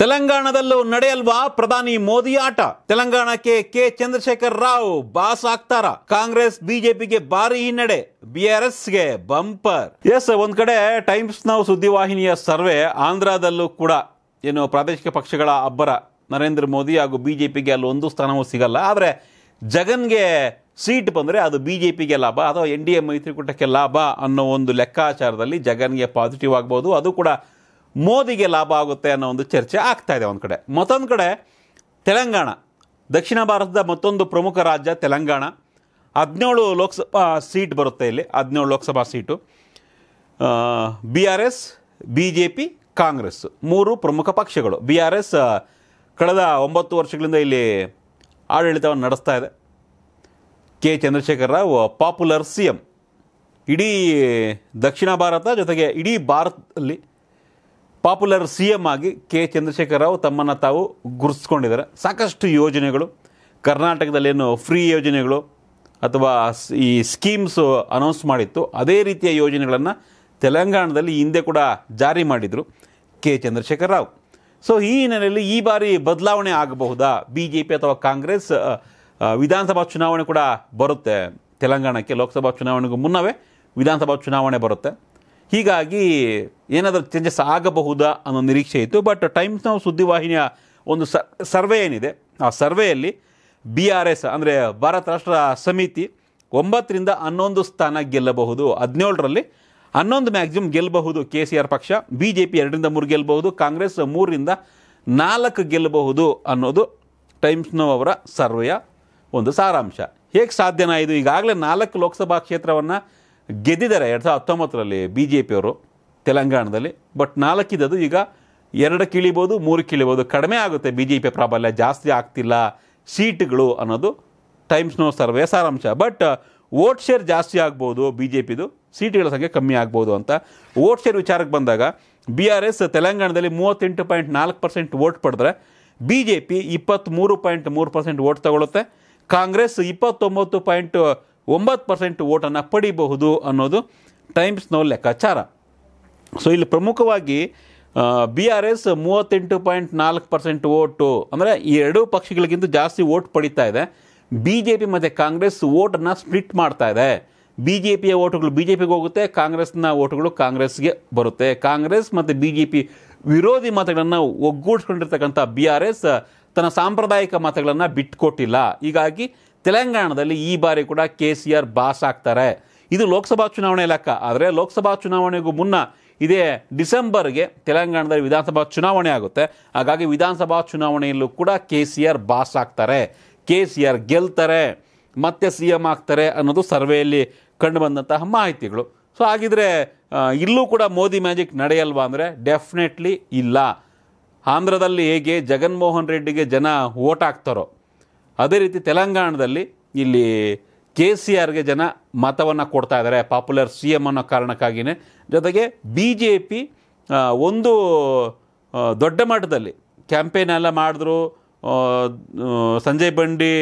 ತೆಲಂಗಾಣದಲ್ಲೂ ನಡೆಯಲ್ವಾ ಪ್ರಧಾನಿ ಮೋದಿ ಆಟ? ತೆಲಂಗಾಣಕ್ಕೆ ಕೆ. ಚಂದ್ರಶೇಖರ್ ರಾವ್ ಬಾಸ್ ಆಗ್ತಾರ? ಕಾಂಗ್ರೆಸ್, ಬಿಜೆಪಿಗೆ ಭಾರಿ ಹಿನ್ನಡೆ ಬಿಆರ್ಎಸ್ಗೆ ಬಂಪರ್. ಎಸ್, ಒಂದ್ ಕಡೆ ಟೈಮ್ಸ್ ನಾವು ಸುದ್ದಿವಾಹಿನಿಯ ಸರ್ವೆ ಆಂಧ್ರದಲ್ಲೂ ಕೂಡ ಏನು ಪ್ರಾದೇಶಿಕ ಪಕ್ಷಗಳ ಅಬ್ಬರ. ನರೇಂದ್ರ ಮೋದಿ ಹಾಗೂ ಬಿಜೆಪಿಗೆ ಅಲ್ಲಿ ಒಂದು ಸ್ಥಾನವೂ ಸಿಗಲ್ಲ. ಆದರೆ ಜಗನ್ಗೆ ಸೀಟ್ ಬಂದರೆ ಅದು ಬಿ ಜೆ ಪಿಗೆ ಲಾಭ, ಅಥವಾ ಎನ್ ಡಿ ಎ ಮೈತ್ರಿಕೂಟಕ್ಕೆ ಲಾಭ ಅನ್ನೋ ಒಂದು ಲೆಕ್ಕಾಚಾರದಲ್ಲಿ ಜಗನ್ಗೆ ಪಾಸಿಟಿವ್ ಆಗ್ಬೋದು. ಅದು ಕೂಡ ಮೋದಿಗೆ ಲಾಭ ಆಗುತ್ತೆ ಅನ್ನೋ ಒಂದು ಚರ್ಚೆ ಆಗ್ತಾ ಇದೆ ಒಂದು ಕಡೆ. ಮತ್ತೊಂದು ಕಡೆ ತೆಲಂಗಾಣ. ದಕ್ಷಿಣ ಭಾರತದ ಮತ್ತೊಂದು ಪ್ರಮುಖ ರಾಜ್ಯ ತೆಲಂಗಾಣ. ಹದಿನೇಳು ಲೋಕಸಭಾ ಸೀಟ್ ಬರುತ್ತೆ ಇಲ್ಲಿ, ಹದಿನೇಳು Lok Sabha seat. B R S, B J P, Congress ಮೂರು ಪ್ರಮುಖ ಪಕ್ಷಗಳು. ಬಿ ಆರ್ ಎಸ್ ಕಳೆದ ಒಂಬತ್ತು ವರ್ಷಗಳಿಂದ ಇಲ್ಲಿ ಆಡಳಿತವನ್ನು ನಡೆಸ್ತಾ ಇದೆ. K Chandrashekar Rao popular C M. ಇಡೀ ದಕ್ಷಿಣ ಭಾರತ ಜೊತೆಗೆ ಇಡೀ ಭಾರತದಲ್ಲಿ ಪಾಪ್ಯುಲರ್ ಸಿ ಎಂ ಆಗಿ ಕೆ ಚಂದ್ರಶೇಖರ್ ರಾವ್ ತಮ್ಮನ್ನು ತಾವು ಗುರುತಿಸ್ಕೊಂಡಿದ್ದಾರೆ. ಸಾಕಷ್ಟು ಯೋಜನೆಗಳು, ಕರ್ನಾಟಕದಲ್ಲಿ ಏನು ಫ್ರೀ ಯೋಜನೆಗಳು ಅಥವಾ ಈ ಸ್ಕೀಮ್ಸು ಅನೌನ್ಸ್ ಮಾಡಿತ್ತು. ಅದೇ ರೀತಿಯ ಯೋಜನೆಗಳನ್ನು ತೆಲಂಗಾಣದಲ್ಲಿ ಹಿಂದೆ ಕೂಡ ಜಾರಿ ಮಾಡಿದರು ಕೆ ಚಂದ್ರಶೇಖರ್ ರಾವ್. ಸೊ ಈ ಹಿನ್ನೆಲೆಯಲ್ಲಿ ಈ ಬಾರಿ ಬದಲಾವಣೆ ಆಗಬಹುದಾ? ಬಿ ಜೆ ಪಿ ಅಥವಾ ಕಾಂಗ್ರೆಸ್ ವಿಧಾನಸಭಾ ಚುನಾವಣೆ ಕೂಡ ಬರುತ್ತೆ. ತೆಲಂಗಾಣಕ್ಕೆ ಲೋಕಸಭಾ ಚುನಾವಣೆಗೂ ಮುನ್ನವೇ ವಿಧಾನಸಭಾ ಚುನಾವಣೆ ಬರುತ್ತೆ. ಹೀಗಾಗಿ ಏನಾದರೂ ಚೇಂಜಸ್ ಆಗಬಹುದಾ ಅನ್ನೋ ನಿರೀಕ್ಷೆ ಇತ್ತು. ಬಟ್ ಟೈಮ್ಸ್ ನಾವು ಸುದ್ದಿವಾಹಿನಿಯ ಒಂದು ಸರ್ವೆ ಏನಿದೆ? ಆ ಸರ್ವೆಯಲ್ಲಿ ಬಿ ಆರ್ ಎಸ್ ಅಂದರೆ ಭಾರತ ರಾಷ್ಟ್ರ ಸಮಿತಿ ಒಂಬತ್ತರಿಂದ ಹನ್ನೊಂದು ಸ್ಥಾನ ಗೆಲ್ಲಬಹುದು. ಹದಿನೇಳರಲ್ಲಿ ಹನ್ನೊಂದು ಮ್ಯಾಕ್ಸಿಮಮ್ ಗೆಲ್ಲಬಹುದು ಕೆ ಸಿ ಆರ್ ಪಕ್ಷ ಬಿ ಜೆ ಪಿ ಎರಡರಿಂದ ಮೂರು ಗೆಲ್ಲಬಹುದು, ಕಾಂಗ್ರೆಸ್ ಮೂರರಿಂದ ನಾಲ್ಕು ಗೆಲ್ಲಬಹುದು ಅನ್ನೋದು ಟೈಮ್ಸ್ ನೋ ಅವರ ಸರ್ವೆಯ ಒಂದು ಸಾರಾಂಶ. ಹೇಗೆ ಸಾಧ್ಯನಾಯಿತು ಈಗಾಗಲೇ ನಾಲ್ಕು ಲೋಕಸಭಾ ಕ್ಷೇತ್ರವನ್ನು ಗೆದ್ದಿದ್ದಾರೆ. ಎರಡು ಸಾವಿರದ ಹತ್ತೊಂಬತ್ತರಲ್ಲಿ ಬಿ ಜೆ ಪಿಯವರು ತೆಲಂಗಾಣದಲ್ಲಿ, ಬಟ್ ನಾಲ್ಕಿದ್ದದು ಈಗ ಎರಡು ಇಳಿಬೋದು ಮೂರು ಇಳಿಬೋದು ಕಡಿಮೆ ಆಗುತ್ತೆ ಬಿ ಜೆ ಪಿ ಪ್ರಾಬಲ್ಯ, ಜಾಸ್ತಿ ಆಗ್ತಿಲ್ಲ ಸೀಟ್ಗಳು ಅನ್ನೋದು ಟೈಮ್ಸ್ ನೋ ಸರ್ವೆ ಸಾರಾಂಶ. ಬಟ್, ವೋಟ್ ಶೇರ್ ಜಾಸ್ತಿ ಆಗ್ಬೋದು ಬಿ ಜೆ ಪಿದು ಸೀಟ್ಗಳ ಸಂಖ್ಯೆ ಕಮ್ಮಿ ಆಗ್ಬೋದು ಅಂತ. ವೋಟ್ ಶೇರ್ ವಿಚಾರಕ್ಕೆ ಬಂದಾಗ, ಬಿ ಆರ್ ಎಸ್ ತೆಲಂಗಾಣದಲ್ಲಿ ಮೂವತ್ತೆಂಟು ಪಾಯಿಂಟ್ ನಾಲ್ಕು ಪರ್ಸೆಂಟ್ ವೋಟ್ ಪಡೆದ್ರೆ ಬಿ ಜೆ ಪಿ ಇಪ್ಪತ್ತ್ಮೂರು ಪಾಯಿಂಟ್ ಮೂರು ಪರ್ಸೆಂಟ್ ವೋಟ್ ತಗೊಳುತ್ತೆ. ಕಾಂಗ್ರೆಸ್ ಇಪ್ಪತ್ತೊಂಬತ್ತು ಪಾಯಿಂಟ್ ಒಂಬತ್ತು ಪರ್ಸೆಂಟ್ ಓಟನ್ನು ಪಡಿಬಹುದು ಅನ್ನೋದು ಟೈಮ್ಸ್ನೋ ಲೆಕ್ಕಾಚಾರ. ಸೊ ಇಲ್ಲಿ ಪ್ರಮುಖವಾಗಿ ಬಿ ಆರ್ ಎಸ್ ಮೂವತ್ತೆಂಟು ಪಾಯಿಂಟ್ ನಾಲ್ಕು ಪರ್ಸೆಂಟ್ ಓಟು ಅಂದರೆ ಈ ಎರಡೂ ಪಕ್ಷಗಳಿಗಿಂತ ಜಾಸ್ತಿ ಓಟ್ ಪಡಿತಾ ಇದೆ. ಬಿ ಜೆ ಪಿ ಮತ್ತು ಕಾಂಗ್ರೆಸ್ ಓಟನ್ನು ಸ್ಪ್ಲಿಟ್ ಮಾಡ್ತಾ ಇದೆ. ಬಿ ಜೆ ಪಿಯ ಓಟುಗಳು ಬಿ ಜೆ ಪಿಗೆ ಹೋಗುತ್ತೆ, ಕಾಂಗ್ರೆಸ್ನ ಓಟುಗಳು ಕಾಂಗ್ರೆಸ್ಗೆ ಬರುತ್ತೆ. ಕಾಂಗ್ರೆಸ್ ಮತ್ತು ಬಿ ಜೆ ಪಿ ವಿರೋಧಿ ಮತಗಳನ್ನು ಒಗ್ಗೂಡಿಸ್ಕೊಂಡಿರ್ತಕ್ಕಂಥ ಬಿ ಆರ್ ಎಸ್ ತನ್ನ ಸಾಂಪ್ರದಾಯಿಕ ಮತಗಳನ್ನು ಬಿಟ್ಕೊಟ್ಟಿಲ್ಲ. ಹೀಗಾಗಿ ತೆಲಂಗಾಣದಲ್ಲಿ ಈ ಬಾರಿ ಕೂಡ ಕೆ ಸಿ ಆರ್ ಬಾಸ್ ಆಗ್ತಾರೆ. ಇದು ಲೋಕಸಭಾ ಚುನಾವಣೆ ಲೆಕ್ಕ. ಆದರೆ ಲೋಕಸಭಾ ಚುನಾವಣೆಗೂ ಮುನ್ನ ಇದೇ ಡಿಸೆಂಬರ್ಗೆ ತೆಲಂಗಾಣದಲ್ಲಿ ವಿಧಾನಸಭಾ ಚುನಾವಣೆ ಆಗುತ್ತೆ. ಹಾಗಾಗಿ ವಿಧಾನಸಭಾ ಚುನಾವಣೆಯಲ್ಲೂ ಕೂಡ ಕೆ ಸಿ ಆರ್ ಬಾಸ್ ಆಗ್ತಾರೆ. ಕೆ ಸಿ ಆರ್ ಗೆಲ್ತಾರೆ. ಮತ್ತೆ ಸಿ ಎಂ ಆಗ್ತಾರೆ ಅನ್ನೋದು ಸರ್ವೆಯಲ್ಲಿ ಕಂಡು ಬಂದಂತಹ ಮಾಹಿತಿಗಳು. ಸೊ ಹಾಗಿದ್ರೆ ಇಲ್ಲೂ ಕೂಡ ಮೋದಿ ಮ್ಯಾಜಿಕ್ ನಡೆಯಲ್ವಾ ಅಂದರೆ ಡೆಫಿನೆಟ್ಲಿ ಇಲ್ಲ. ಆಂಧ್ರದಲ್ಲಿ ಹೇಗೆ ಜಗನ್ಮೋಹನ್ ರೆಡ್ಡಿಗೆ ಜನ ಓಟ್ ಹಾಕ್ತಾರೋ ಅದೇ ರೀತಿ ತೆಲಂಗಾಣದಲ್ಲಿ ಇಲ್ಲಿ ಕೆ ಸಿ ಆರ್ಗೆ ಜನ ಮತವನ್ನು ಕೊಡ್ತಾ ಇದ್ದಾರೆ ಪಾಪ್ಯುಲರ್ ಸಿ ಎಂ ಅನ್ನೋ ಕಾರಣಕ್ಕಾಗಿಯೇ ಜೊತೆಗೆ ಬಿ ಜೆ ಪಿ ಒಂದು ದೊಡ್ಡ ಮಟ್ಟದಲ್ಲಿ ಕ್ಯಾಂಪೇನ್ ಎಲ್ಲ ಮಾಡಿದ್ರು. ಸಂಜಯ್ ಬಂಡಿ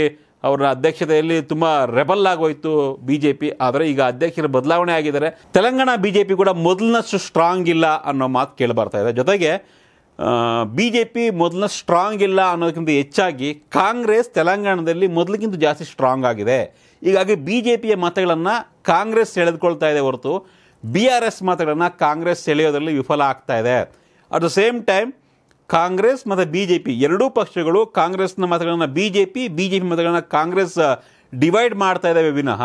ಅವರ ಅಧ್ಯಕ್ಷತೆಯಲ್ಲಿ ತುಂಬ ರೆಬಲ್ ಆಗೋಯ್ತು ಬಿ ಜೆ ಪಿ ಆದರೆ ಈಗ ಅಧ್ಯಕ್ಷರ ಬದಲಾವಣೆ ಆಗಿದ್ದಾರೆ. ತೆಲಂಗಾಣ ಬಿ ಜೆ ಪಿ ಕೂಡ ಮೊದಲಿನಷ್ಟು ಸ್ಟ್ರಾಂಗ್ ಇಲ್ಲ ಅನ್ನೋ ಮಾತು ಕೇಳಿ ಬರ್ತಾ ಇದೆ. ಜೊತೆಗೆ ಬಿ ಜೆ ಪಿ ಮೊದಲ ಸ್ಟ್ರಾಂಗ್ ಇಲ್ಲ ಅನ್ನೋದಕ್ಕಿಂತ ಹೆಚ್ಚಾಗಿ ಕಾಂಗ್ರೆಸ್ ತೆಲಂಗಾಣದಲ್ಲಿ ಮೊದಲಿಗಿಂತ ಜಾಸ್ತಿ ಸ್ಟ್ರಾಂಗ್ ಆಗಿದೆ. ಹೀಗಾಗಿ ಬಿ ಜೆ ಪಿಯ ಮತಗಳನ್ನು ಕಾಂಗ್ರೆಸ್ ಸೆಳೆದುಕೊಳ್ತಾ ಇದೆ ಹೊರತು ಬಿ ಆರ್ ಎಸ್ ಮತಗಳನ್ನು ಕಾಂಗ್ರೆಸ್ ಸೆಳೆಯೋದರಲ್ಲಿ ವಿಫಲ ಆಗ್ತಾ ಇದೆ. At the same time Congress ಮತ್ತು ಬಿ ಜೆ ಪಿ ಎರಡೂ ಪಕ್ಷಗಳು ಕಾಂಗ್ರೆಸ್ನ ಮತಗಳನ್ನು B J P B J P ಮತಗಳನ್ನು ಕಾಂಗ್ರೆಸ್ ಡಿವೈಡ್ ಮಾಡ್ತಾ ಇದ್ದಾವೆ ವಿನಃ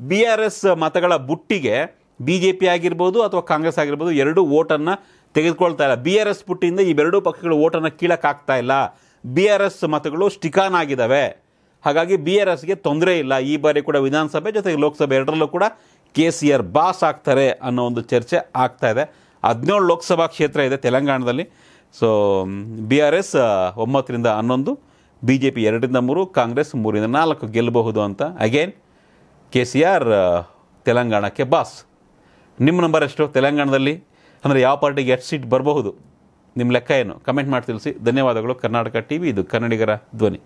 ಬಿ ಆರ್ ಎಸ್ ಮತಗಳ ಬುಟ್ಟಿಗೆ ಬಿ ಜೆ ಪಿ ಆಗಿರ್ಬೋದು ಅಥವಾ ಕಾಂಗ್ರೆಸ್ ಆಗಿರ್ಬೋದು ಎರಡೂ ಓಟನ್ನು ತೆಗೆದುಕೊಳ್ತಾ ಇಲ್ಲ. ಬಿ ಆರ್ ಎಸ್ ಪುಟ್ಟಿಯಿಂದ ಇವೆರಡೂ ಪಕ್ಷಗಳು ಓಟನ್ನು ಕೀಳಕ್ಕಾಗ್ತಾ ಇಲ್ಲ. ಬಿ ಆರ್ ಎಸ್ ಮತಗಳು ಸ್ಟಿಕಾನ್ ಆಗಿದ್ದಾವೆ. ಹಾಗಾಗಿ ಬಿ ಆರ್ ಎಸ್ಗೆ ತೊಂದರೆ ಇಲ್ಲ. ಈ ಬಾರಿ ಕೂಡ ವಿಧಾನಸಭೆ ಜೊತೆಗೆ ಲೋಕಸಭೆ ಎರಡರಲ್ಲೂ ಕೂಡ ಕೆ ಸಿ ಆರ್ ಬಾಸ್ ಆಗ್ತಾರೆ ಅನ್ನೋ ಒಂದು ಚರ್ಚೆ ಆಗ್ತಾ ಇದೆ. ಹದಿನೇಳು ಲೋಕಸಭಾ ಕ್ಷೇತ್ರ ಇದೆ ತೆಲಂಗಾಣದಲ್ಲಿ. ಸೊ ಬಿ ಆರ್ ಎಸ್ ಒಂಬತ್ತರಿಂದ ಹನ್ನೊಂದು ಬಿ ಜೆ ಪಿ ಎರಡರಿಂದ ಮೂರು, ಕಾಂಗ್ರೆಸ್ ಮೂರಿಂದ ನಾಲ್ಕು ಗೆಲ್ಲಬಹುದು ಅಂತ. ಅಗೇನ್ ಕೆ ಸಿ ಆರ್ ತೆಲಂಗಾಣಕ್ಕೆ ಬಾಸ್. ನಿಮ್ಮ ನಂಬರ್ ಎಷ್ಟು? ತೆಲಂಗಾಣದಲ್ಲಿ? ಅಂದರೆ ಯಾವ ಪಾರ್ಟಿಗೆ ಎಷ್ಟು ಸೀಟ್ ಬರಬಹುದು? ನಿಮ್ಮ ಲೆಕ್ಕ ಏನು? ಕಮೆಂಟ್ ಮಾಡಿ ತಿಳಿಸಿ. ಧನ್ಯವಾದಗಳು. ಕರ್ನಾಟಕ ಟಿ ವಿ ಇದು ಕನ್ನಡಿಗರ ಧ್ವನಿ.